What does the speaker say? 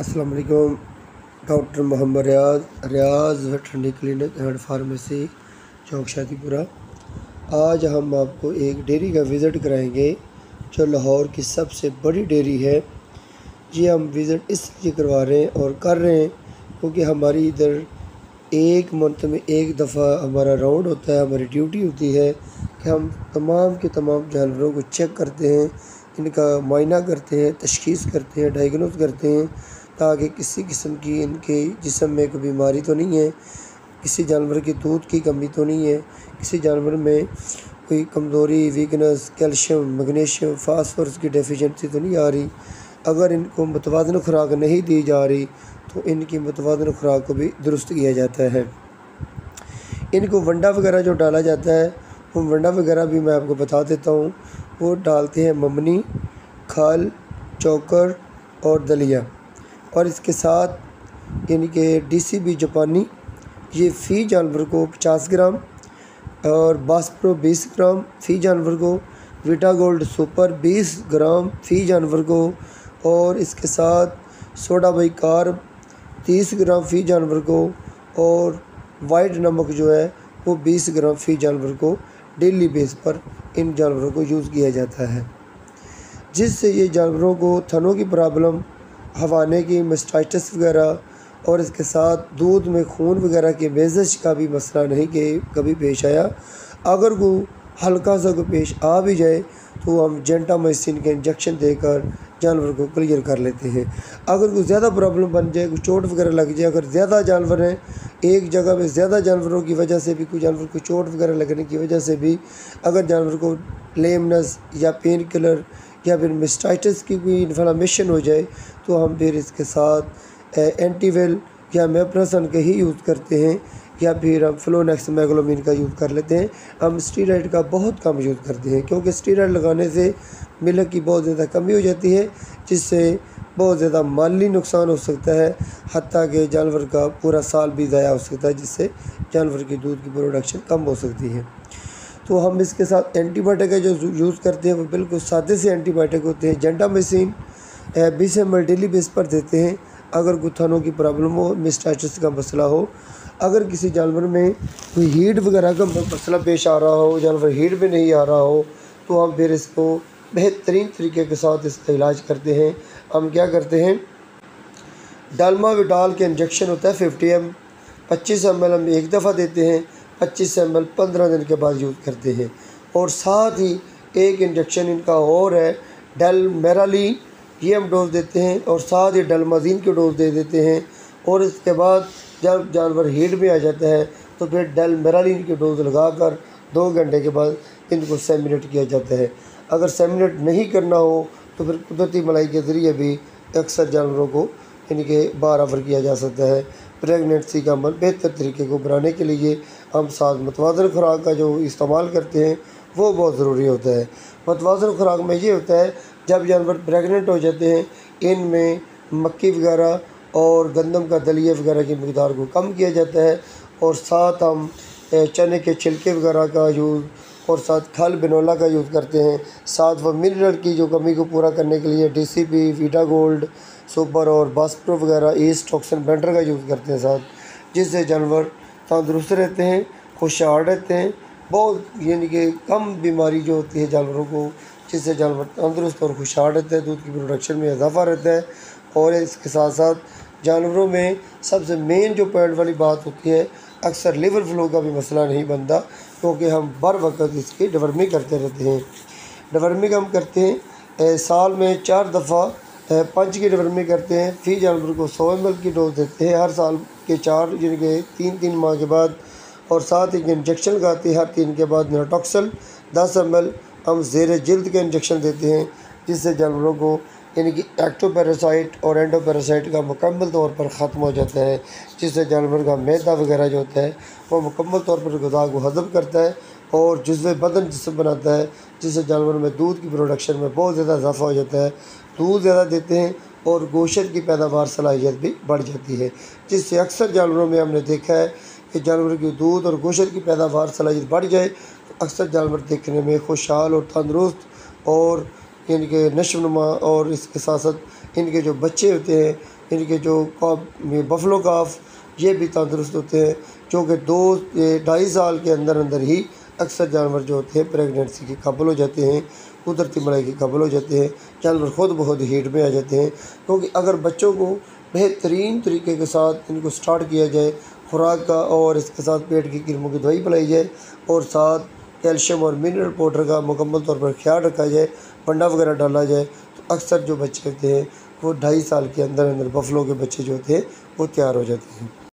अस्सलाम वालेकुम, doctor Mohammad Riyaz Riyaz veterinary clinic and pharmacy Chowk Shadipura आज हम आपको एक डेयरी का विज़िट कराएँगे, जो लाहौर की सबसे बड़ी डेयरी है। जी, हम विज़िट इसलिए करवा रहे हैं और कर रहे हैं, क्योंकि हमारी इधर एक मंथ में एक दफ़ा हमारा राउंड होता है, हमारी ड्यूटी होती है कि हम तमाम के तमाम जानवरों को चेक करते हैं, इनका मुआयना करते हैं, तशखीस करते हैं डायग्नोज करते हैं ताकि किसी किस्म की इनके जिसम में कोई बीमारी तो नहीं है, किसी जानवर की दूध की कमी तो नहीं है, किसी जानवर में कोई कमज़ोरी वीकनेस कैल्शियम मैग्नीशियम फास्फोरस की डेफिशिएंसी तो नहीं आ रही। अगर इनको मतवाजन खुराक नहीं दी जा रही तो इनकी मतवाजन खुराक को भी दुरुस्त किया जाता है। इनको वंडा वगैरह जो डाला जाता है, वो वंडा वगैरह भी मैं आपको बता देता हूँ। वो डालते हैं ममनी, खाल, चौकर और दलिया। और इसके साथ यानी कि डीसीबी जापानी, ये फ़ी जानवर को 50 ग्राम और बासप्रो 20 ग्राम, फ़ी जानवर को वीटा गोल्ड सुपर 20 ग्राम, फ़ी जानवर को और इसके साथ सोडा बाई कार 30 ग्राम फ़ी जानवर को और वाइट नमक जो है वो 20 ग्राम फ़ी जानवर को डेली बेस पर इन जानवरों को यूज़ किया जाता है, जिससे ये जानवरों को थनों की प्रॉब्लम हवाने की मस्टाइटिस वगैरह और इसके साथ दूध में खून वगैरह के बेजश का भी मसला नहीं के कभी पेश आया। अगर वो हल्का सा को पेश आ भी जाए तो हम जेंटामाइसिन के इंजेक्शन देकर जानवर को क्लियर कर लेते हैं। अगर कोई ज़्यादा प्रॉब्लम बन जाए, कोई चोट वगैरह लग जाए, अगर ज़्यादा जानवर हैं, एक जगह पे ज़्यादा जानवरों की वजह से भी, कोई जानवर को चोट वगैरह लगने की वजह से भी, अगर जानवर को लेमनस या पेन किलर या फिर मिस्टाइटिस की कोई इन्फ्लामेशन हो जाए तो हम फिर इसके साथ एंटीवेल या मेप्रसन के ही यूज़ करते हैं, या फिर हम फ्लोनेक्स मैगलोमिन का यूज़ कर लेते हैं। हम स्टीराइड का बहुत कम यूज़ करते हैं, क्योंकि स्टीराइड लगाने से मिलक की बहुत ज़्यादा कमी हो जाती है, जिससे बहुत ज़्यादा माली नुकसान हो सकता है हती कि जानवर का पूरा साल भी ज़ाया हो सकता है, जिससे जानवर की दूध की प्रोडक्शन कम हो सकती है। तो हम इसके साथ एंटीबायोटिक जो यूज़ करते हैं, वो बिल्कुल सादे से एंटीबायोटिक होते हैं। जेंटामिसिन बीस एम एल डेली बेस पर देते हैं। अगर गुत्थानों की प्रॉब्लम हो मिस्टाइटिस का मसला हो, अगर किसी जानवर में कोई हीट वगैरह का मसला पेश आ रहा हो, जानवर हीट में नहीं आ रहा हो तो हम फिर इसको बेहतरीन तरीके के साथ इसका इलाज करते हैं। हम क्या करते हैं? डालमा विडाल के इंजेक्शन होता है फिफ्टी एम पच्चीस एम एल हम एक दफ़ा देते हैं। पच्चीस एम एल पंद्रह दिन के बाद यूज़ करते हैं। और साथ ही एक इंजेक्शन इनका और है डेल मेराली ये हम डोज देते हैं और साथ ही डलमाजीन के डोज दे देते हैं। और इसके बाद जब जानवर हीट में आ जाता है तो फिर डेल मेरालिन के डोज लगाकर दो घंटे के बाद इनको सेमिनेट किया जाता है। अगर सेमिनेट नहीं करना हो तो फिर कुदरती मलाई के ज़रिए भी अक्सर जानवरों को इनके बार आवर किया जा सकता है। प्रेगनेंसी का अमल बेहतर तरीके को बनाने के लिए हम साथ मतवाजन खुराक का जो इस्तेमाल करते हैं, वो बहुत ज़रूरी होता है। मतवाजन खुराक में ये होता है, जब जानवर प्रेगनेंट हो जाते हैं, इनमें मक्की वगैरह और गंदम का दलिया वगैरह की मकदार को कम किया जाता है और साथ हम चने के छिलके वगैरह का यूज़ और साथ खल बिनोला का यूज़ करते हैं। साथ वह मिनरल की जो कमी को पूरा करने के लिए D C P Vita Gold Super और बास्प्रो वगैरह ईस्ट टॉक्सन बेंटर का यूज़ करते हैं साथ, जिससे जानवर तंदुरुस्त रहते हैं, खुशहाल रहते हैं, बहुत यानी कि कम बीमारी जो होती है जानवरों को, जिससे जानवर तंदुरुस्त और खुशहाल रहते हैं, दूध की प्रोडक्शन में इजाफा रहता है। और इसके साथ साथ जानवरों में सबसे मेन जो पॉइंट वाली बात होती है, अक्सर लिवर फ्लो का भी मसला नहीं बनता। क्योंकि हम बर वक्त इसकी डवर्मी करते रहते हैं। डवर्मी हम करते हैं साल में चार दफ़ा पंच की डवर्मी करते हैं फ़ी जानवर को सौ एम की डोज देते हैं, हर साल के चार, यानी कि तीन तीन माह के बाद, और साथ ही इंजेक्शन लगाते हैं, हर तीन के बाद नोटॉक्सल दस एम हम जेर जल्द के इंजेक्शन देते हैं, जिससे जानवरों को यानी कि एक्टोपैरासाइट और एंडोपैरासाइट का मुकम्मल तौर पर ख़त्म हो जाता है, जिससे जानवर का मैदा वगैरह जो होता है, वो मुकम्मल तौर पर गदा को हज़म करता है और जज्व बदन जिसम बनाता है, जिससे जानवर में दूध की प्रोडक्शन में बहुत ज़्यादा इजाफा हो जाता है। दूध ज़्यादा देते हैं और गोशत की पैदावार सलाहियत भी बढ़ जाती है, जिससे अक्सर जानवरों में हमने देखा है कि जानवर की दूध और गोशत की पैदावार सलाहियत बढ़ जाए तो अक्सर जानवर देखने में खुशहाल और तंदरुस्त और इनके नशोनुमा और इसके साथ साथ इनके जो बच्चे होते हैं, इनके जो बफलो काफ, ये भी तंदुरुस्त होते हैं जो कि दो ढाई साल के अंदर अंदर ही अक्सर जानवर जो होते हैं, प्रेगनेंसी के काबल हो जाते हैं, कुदरती मलाई के काबल हो जाते हैं, जानवर खुद बहुत हीट में आ जाते हैं। क्योंकि अगर बच्चों को बेहतरीन तरीके के साथ इनको स्टार्ट किया जाए, खुराक का और इसके साथ पेट की कीड़ों की दवाई पिलाई जाए, और साथ कैल्शियम और मिनरल पाउडर का मुकम्मल तौर पर ख्याल रखा जाए पंडा वगैरह डाला जाए तो अक्सर जो बच्चे होते हैं वो ढाई साल के अंदर अंदर बफलों के बच्चे जो होते हैं वो तैयार हो जाते हैं